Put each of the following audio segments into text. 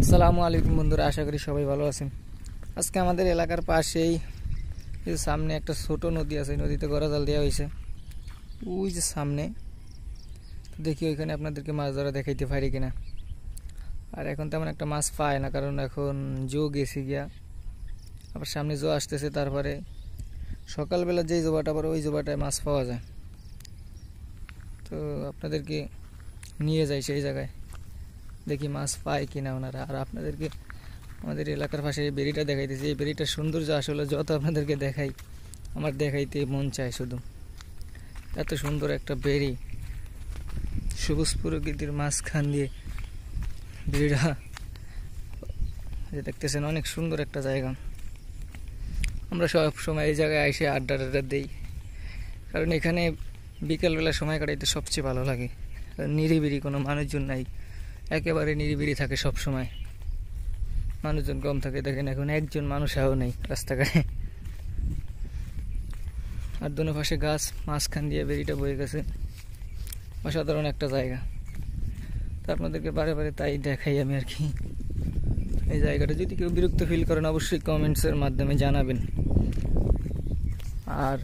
আসসালামু আলাইকুম বন্ধুরা, আশা করি সবাই ভালো আছেন। আজকে আমাদের এলাকার পাশেই সামনে একটা ছোট নদী আছে নদীতে গড়া জাল দেওয়া হয়েছে। ওই যে সামনে দেখি ওইখানে আপনাদেরকে মাছ ধরা দেখাইতে পারি কিনা। আর এখন তেমন একটা মাছ পায় না, কারণ এখন জো গেছে গিয়া। আবার সামনে জো আসতেছে, তারপরে সকালবেলা যেই জোবাটা পরে ওই জোবাটায় মাছ পাওয়া যায়। তো আপনাদেরকে নিয়ে যাই সেই জায়গায়। দেখি মাছ পায় কিনা ওনারা। আর আপনাদেরকে আমাদের এলাকার পাশে এই বেরিটা দেখাইতেছি। এই বেরিটার সৌন্দর্য আসলে যত আপনাদেরকে দেখাই, আমার দেখাইতে মন চায় শুধু। এত সুন্দর একটা বেরি, সবুজ প্রকৃতির মাঝখান দিয়ে বেরিটা, যে দেখতেছেন অনেক সুন্দর একটা জায়গা। আমরা সব সময় এই জায়গায় এসে আড্ডা টাড্ডা দিই। কারণ এখানে বিকেলবেলা সময় কাটাইতে সবচেয়ে ভালো লাগে। নিরিবিরি কোনো মানুষজন নাই। একেবারে নিরিবিলি থাকে সব সময় মানুষজন কম থাকে, দেখেন এখন একজন মানুষও নেই রাস্তাঘাটে। আর দুনো পাশে গাছ, মাঝখান দিয়ে বেরিটা বয়ে গেছে। অসাধারণ একটা জায়গা। তো আপনাদেরকে বারে বারে তাই দেখাই আমি আর কি। এই জায়গাটা যদি কেউ বিরক্ত ফিল করেন, অবশ্যই কমেন্টসের মাধ্যমে জানাবেন। আর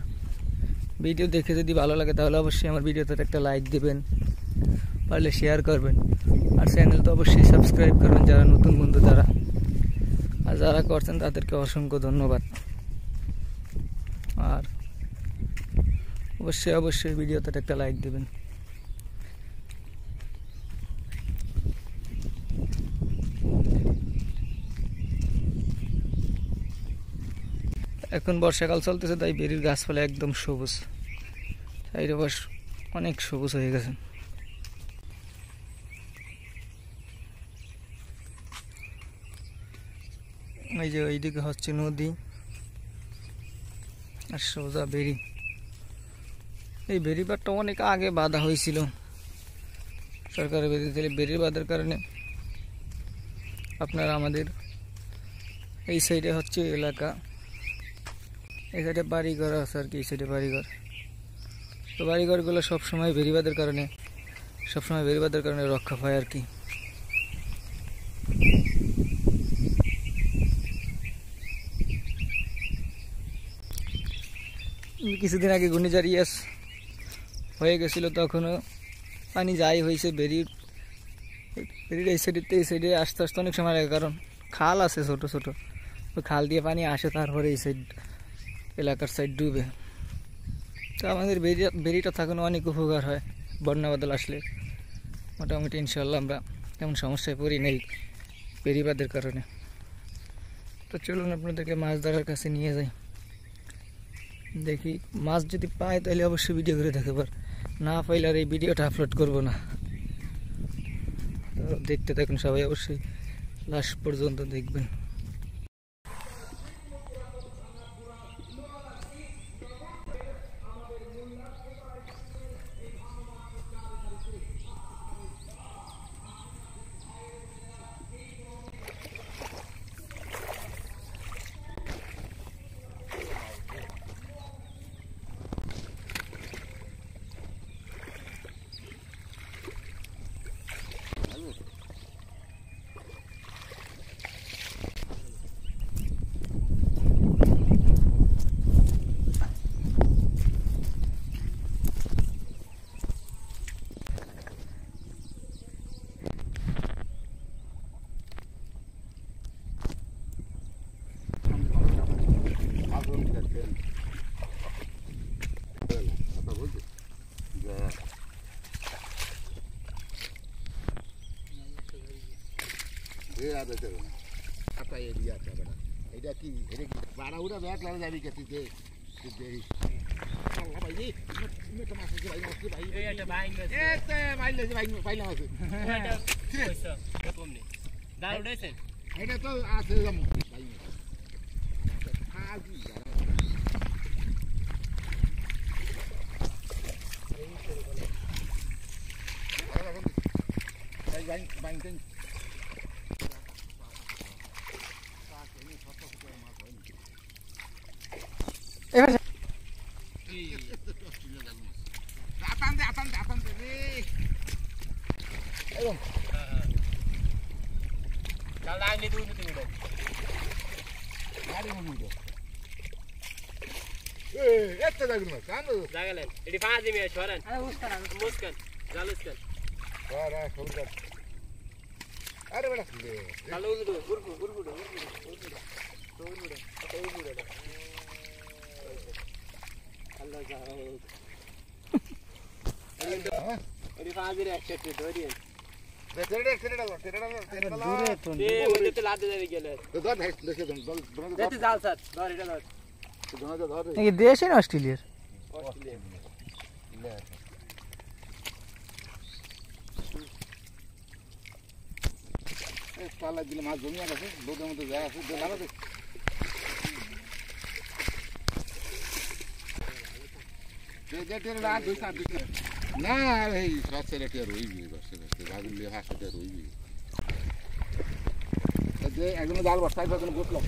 ভিডিও দেখে যদি ভালো লাগে, তাহলে অবশ্যই আমার ভিডিওতে একটা লাইক দিবেন। পারলে শেয়ার করবেন। আর চ্যানেল তো অবশ্যই সাবস্ক্রাইব করবেন যারা নতুন বন্ধু তারা আর যারা করছেন তাদেরকে অসংখ্য ধন্যবাদ। আর অবশ্যই অবশ্যই ভিডিওতে একটা লাইক দেবেন। এখন বর্ষাকাল চলতেছে, তাই বেরির গাছপালা একদম সবুজ। বাস অনেক সবুজ হয়ে গেছে। এই যে এইদিকে হচ্ছে নদী আর সোজা বেরি এই বেরি বাঁধটা অনেক আগে বাঁধা হয়েছিল। সরকারের বেঁধে দিলে বেরির বাঁধার কারণে আপনার আমাদের এই সাইডে হচ্ছে এলাকা। এই সাইডে বাড়িঘর আছে আর কি, এই সাইডে বাড়িঘর। তো বাড়িঘরগুলো সবসময় বেরিবাদের কারণে, সবসময় বেরিবাদের কারণে রক্ষা পায় আর কি। কিছুদিন আগে ঘূর্ণিঝড় ইয়াস হয়ে গেছিল, তখনও পানি যাই হয়েছে বেরির বেরির এই সাইডে এই সাইডে আস্তে আস্তে অনেক সময় লাগে, কারণ খাল আছে ছোট ছোট। খাল দিয়ে পানি আসে, তারপরে এই সাইড এলাকার সাইড ডুবে। তো আমাদের বেরি, বেরিটা থাকানো অনেক উপকার হয়, বন্যা বাদল আসলে। মোটামুটি ইনশাল্লাহ আমরা তেমন সমস্যায় পড়ি নেই বেরিবাদের কারণে। তো চলুন আপনাদেরকে মাছ ধরার কাছে নিয়ে যাই। দেখি, মাছ যদি পাই তাহলে অবশ্যই ভিডিও করে দেখাবো না পাইলে আর এই ভিডিওটা আপলোড করব না। দেখতে থাকুন সবাই, অবশ্যই লাস্ট পর্যন্ত দেখবেন। এটা কি এটা কি বাড়া উড়া ব্যাগ লাগা যাবি কে তুই তুই দেরি আল্লাহ ভাই এই মেটা মাছ আছে ভাই মাছ ভাই এই একটা বাইং আছে এতে মাইলে যে ভাই পাইলা আছে এটা কইছো এরকম নেই দাঁড় উঠাইছেন এটা তো আছে জামু ভাই আজি ভাই ভাই ভাই এবার আতান দে আতান দে আতান দে রে জাল লাগলে তুই তুমি উঠো গাড়ি এটি পাঁচ দিন একসাথে ধরিয়ে তেরে তেরে ডাল তেরে ডাল তেরে ডাল দূরে তো এ মধ্যে তো লাদে যাবে গেলে তো ধর ভাই দেখে দম দল দল দেখতে জাল স্যার ধর এটা ধর দল ধর নাকি দেশই না অস্ট্রেলিয়ার অস্ট্রেলিয়া লে এ পালা দিলে মাছ জমি আছে লোকের মধ্যে যায় আছে না এই সচ্ছে রেটে রইবি সচ্ছে রেটে ভাবিলে হাসতে রইবি। যে জাল বসাই বসলাম